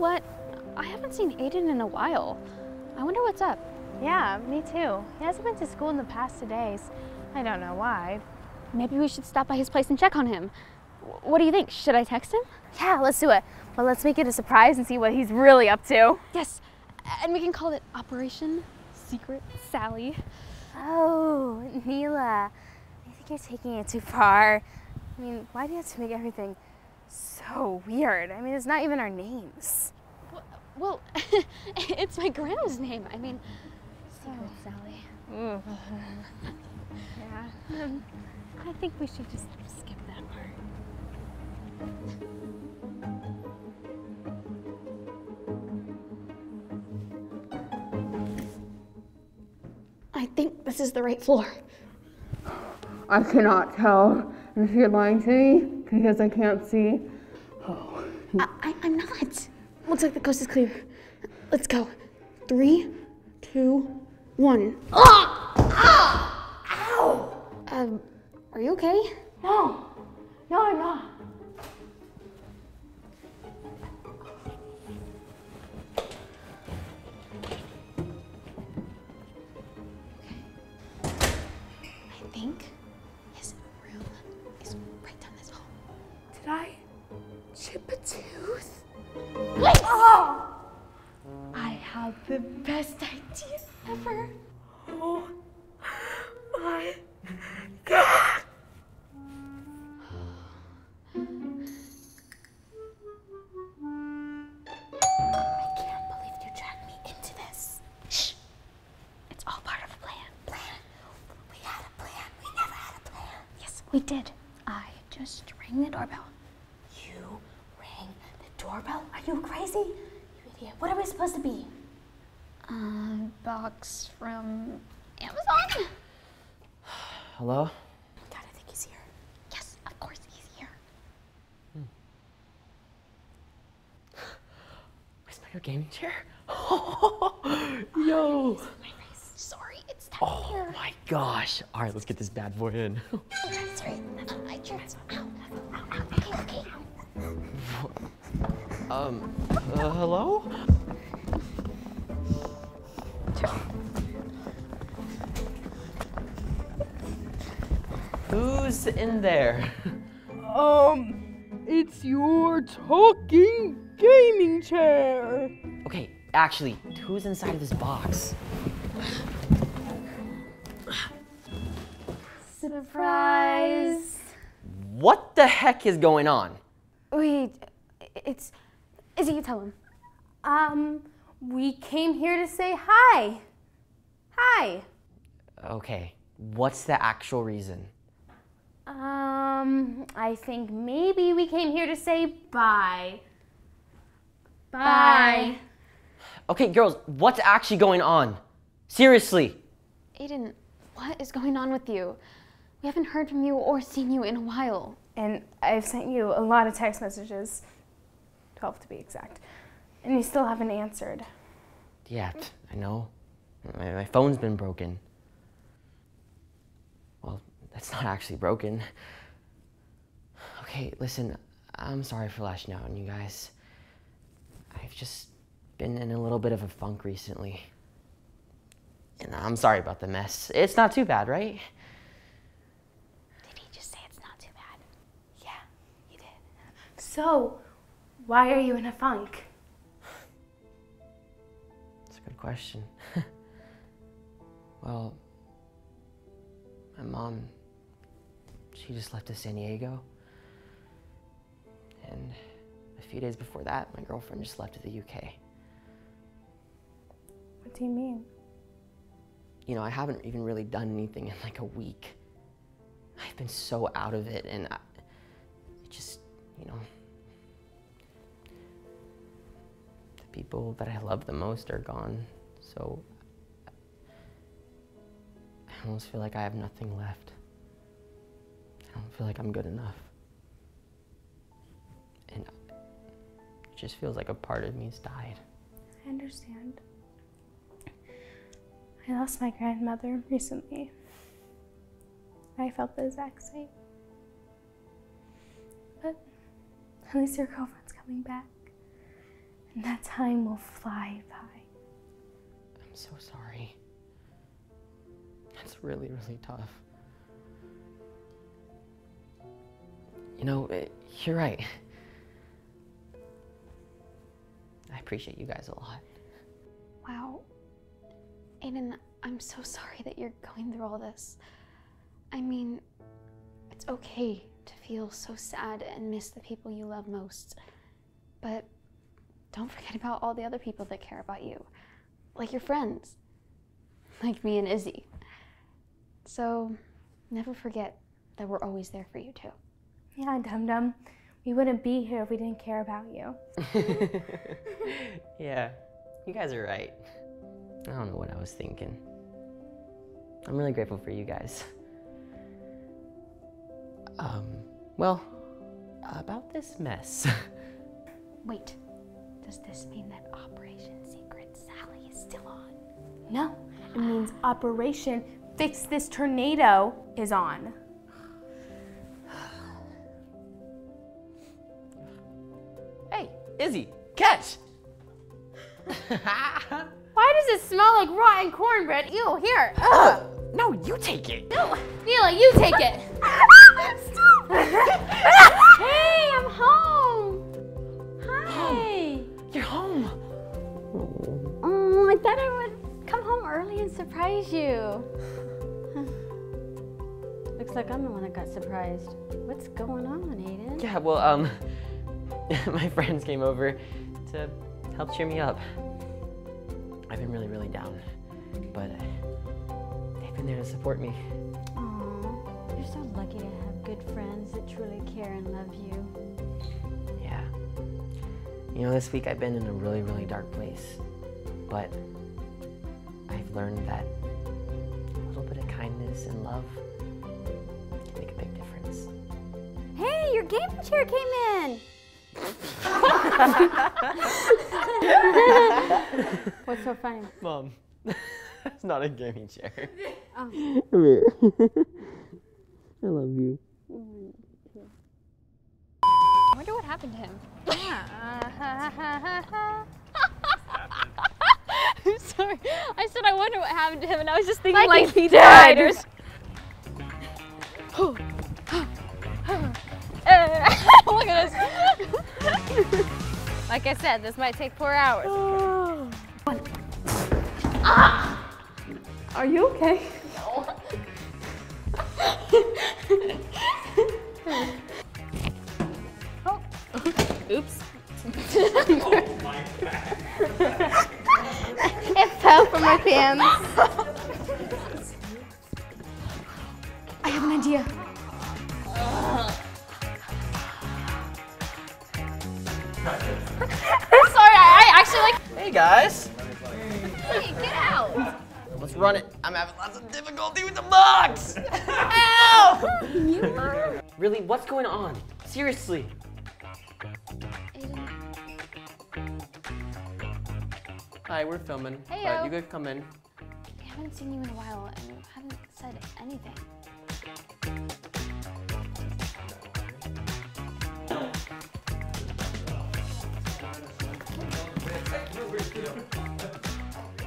what? I haven't seen Ayden in a while. I wonder what's up. Yeah, me too. He hasn't been to school in the past two days. I don't know why. Maybe we should stop by his place and check on him. What do you think? Should I text him? Yeah, let's do it. But let's make it a surprise and see what he's really up to. Yes. And we can call it Operation Secret Sally. Oh, Neela. I think you're taking it too far. I mean, why do you have to make everything so weird? I mean, it's not even our names. Well, it's my grandma's name. I mean, Secret Sally. Ooh. yeah. Um, I think we should just skip that part. I think this is the right floor. I cannot tell if you're lying to me because I can't see. Oh. I, I, I'm not. Looks like the coast is clear. Let's go. Three, two, one. Ah! Ah! Ow! Um, are you okay? No, no, I'm not. Ever. Oh my god! I can't believe you dragged me into this. Shh. It's all part of a plan. Plan? We had a plan. We never had a plan. Yes, we did. I just rang the doorbell. You rang the doorbell? Are you crazy? You idiot. What are we supposed to be? A box from Amazon? Hello? God, I think he's here. Yes, of course he's here. Where's my gaming chair? Yo! My face. Sorry, it's down Oh here. my gosh. All right, let's get this bad boy in. That's I tripped. Ow. Ow, ow. Okay, okay. Um, uh, hello? Who's in there? Um, it's your talking gaming chair. Okay, actually, who's inside of this box? Surprise. What the heck is going on? Wait, it's. Is it you tell him? Um, we came here to say hi. Hi. Okay, what's the actual reason? Um, I think maybe we came here to say bye. Bye. Okay, girls, what's actually going on? Seriously. Ayden, what is going on with you? We haven't heard from you or seen you in a while. And I've sent you a lot of text messages, 12 to be exact, and you still haven't answered. Yeah, pff, I know. My, my phone's been broken. Well, that's not actually broken. Okay, listen, I'm sorry for lashing out on you guys. I've just been in a little bit of a funk recently. And I'm sorry about the mess. It's not too bad, right? Did he just say it's not too bad? Yeah, you did. So, why are you in a funk? That's a good question. well, my mom, she just left to San Diego. And a few days before that, my girlfriend just left to the UK. What do you mean? You know, I haven't even really done anything in like a week. I've been so out of it, and I, it just, you know, people that I love the most are gone. So I almost feel like I have nothing left. I don't feel like I'm good enough. And it just feels like a part of me's died. I understand. I lost my grandmother recently. I felt the exact same. But at least your girlfriend's coming back. And that time will fly by. I'm so sorry. That's really, really tough. You know, eh, you're right. I appreciate you guys a lot. Wow. Ayden, I'm so sorry that you're going through all this. I mean, it's okay to feel so sad and miss the people you love most. But don't forget about all the other people that care about you, like your friends, like me and Izzy. So never forget that we're always there for you too. Yeah, Dum Dum. We wouldn't be here if we didn't care about you. yeah, you guys are right. I don't know what I was thinking. I'm really grateful for you guys. Um, well, about this mess. Wait, does this mean that Operation Secret Sally is still on? No, it means Operation Fix This Tornado is on. hey, Izzy, catch! Why does it smell like rotten cornbread? Ew, here. Ugh. no, you take it. No, Neela, you take it. Stop! hey, I'm home. Oh, I would come home early and surprise you. Looks like I'm the one that got surprised. What's going on, Ayden? Yeah, well, um, my friends came over to help cheer me up. I've been really, really down, but they've been there to support me. Aw, you're so lucky to have good friends that truly care and love you. Yeah. You know, this week I've been in a really, really dark place, but I've learned that a little bit of kindness and love can make a big difference. Hey, your gaming chair came in! What's so funny? Mom, it's not a gaming chair. Oh. Come here. I love you. I wonder what happened to him. I'm sorry. I said I wonder what happened to him, and I was just thinking like, he died. Or... s- Look at us. Like I said, this might take four hours. Are you okay? Oh. Oops. Oh, it fell from my pants. I have an idea. Sorry, I, I actually like. Hey guys, Hey, get out! let's run it. I'm having lots of difficulty with the box. Ow! Really, what's going on? Seriously. Hi, we're filming, but you could come in. I haven't seen you in a while, and you haven't said anything.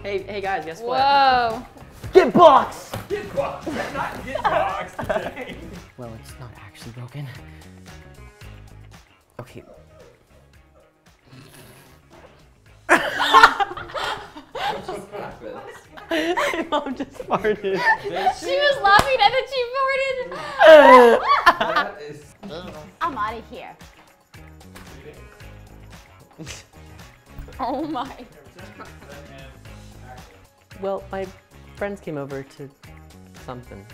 Hey, hey guys, guess what? Whoa. Get box! Get boxed, not get boxed today. Well, it's not actually broken. Okay. My mom just farted. She was laughing and then she farted. That is. I'm out of here. Oh my. Well, my friends came over to something.